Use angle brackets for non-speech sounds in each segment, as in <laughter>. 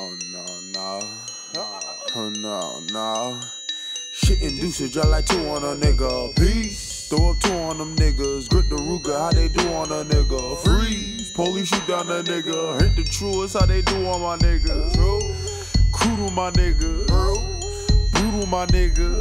Oh no, no. Oh no, no. Shit induces just like two on a nigga. Peace. Throw up two on them niggas. Grip the Ruger, how they do on a nigga. Freeze. Police shoot down a nigga. Hit the truest, how they do on my niggas. Crude my nigga. Brutal my nigga.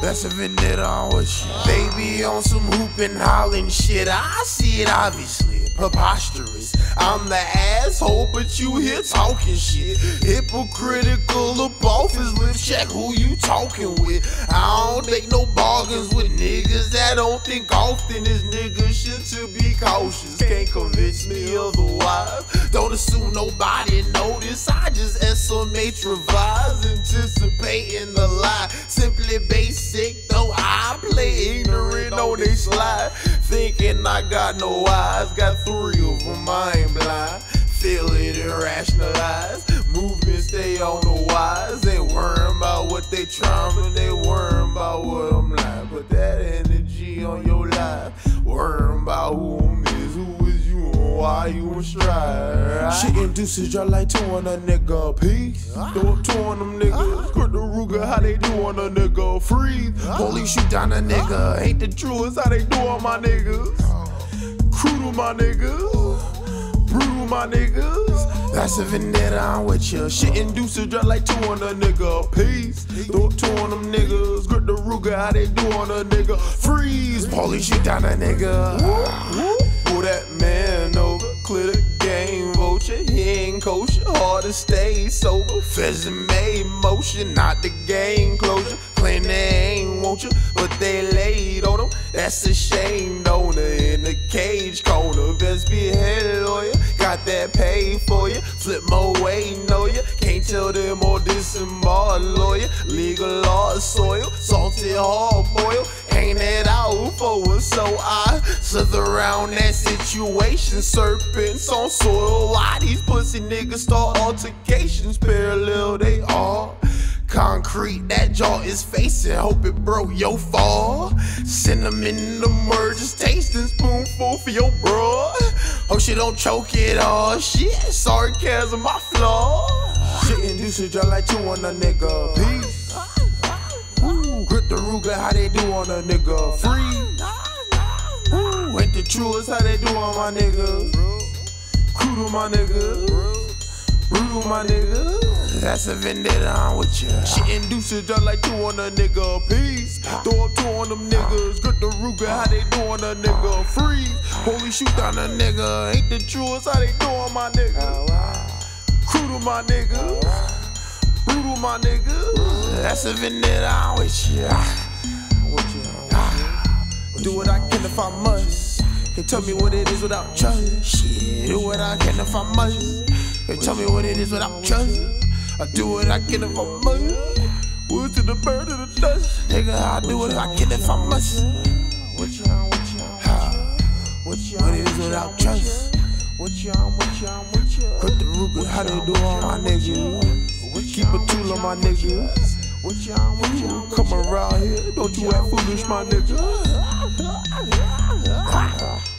That's a vendetta on what shit. Baby on some hoopin' hollin' shit. I see it obviously. Preposterous. I'm the asshole, but you here talking shit. Hypocritical up off his lips. Check who you talking with. I don't make no bargains with niggas that don't think often. This nigga shit to be cautious. Can't convince me otherwise. Don't assume nobody notice. I just estimate, revise, anticipating the lie. Simply basic, though I play ignorant on they slide. Thinking I got no eyes, got three of them, I ain't blind. Feel it and rationalize. Stay on the wise. They worrying about what they trying, they worrying about what I'm like. Put that energy on your life. Worrying about who I'm is, who is you, and why you stride. Right? Shit induces y'all like two on a nigga. Peace. Throw up two on them niggas. Grip the Ruger, how they do on a nigga. Freeze. Uh-huh. Police shoot down a nigga. Uh-huh. Ain't the truest, how they do on my niggas. Uh-huh. Crude my niggas. Brutal my niggas. That's a vendetta, I'm with ya. Shit induces drop like two on a nigga. Peace. Throw two on them niggas. Grip the Ruger, how they do on a nigga. Freeze. Police shoot down a nigga. Pull that man over. Clear the game, vulture. He ain't kosher. Hard to stay sober. Pheasant made motion, not the game closure. Claim they ain't want you, but they laid on them. That's a shame, donor in the cage corner. Best be a head lawyer. Got that paid for you. Flip more way, know ya. Can't tell them all this lawyer. Legal law soil, salty hard boil. Hang that out for us, so I slither around that situation. Serpents on soil. Why these pussy niggas start altercations? Parallel. Concrete, that jaw is facing. Hope it broke your fall. Cinnamon in the merges, tasting spoonful for your bro. Hope she don't choke it all. Shit, sarcasm, my flaw. Shit induces just like two on a nigga. Peace. Woo, grip the Ruger, how they do on a nigga. Free. Woo, ain't the truest, how they do on my niggas. Crude on my niggas. Brutal my nigga. That's a vendetta I'm with ya. Shit induces just like two on a nigga. piece. Throw up two on them niggas. Grip the Ruger, how they do on a nigga. Free. Holy shoot down a nigga. Ain't the truest, how they do on my nigga. Oh, Crude my nigga. Brutal my nigga. That's a vendetta I'm with ya. <sighs> Do what I can if I must. They tell me what it is without trust. Do what I can if I must. They tell me what it is without trust. I do what I can if I must. Wood to the bird to the dust. Nigga, I do what I can if I must. What what what what it is without trust. What on, what on, what on. Put the Ruger, how they do on my niggas. Keep a tool on my niggas. What on, what you on, Come around here, don't you act foolish, my nigga. <laughs>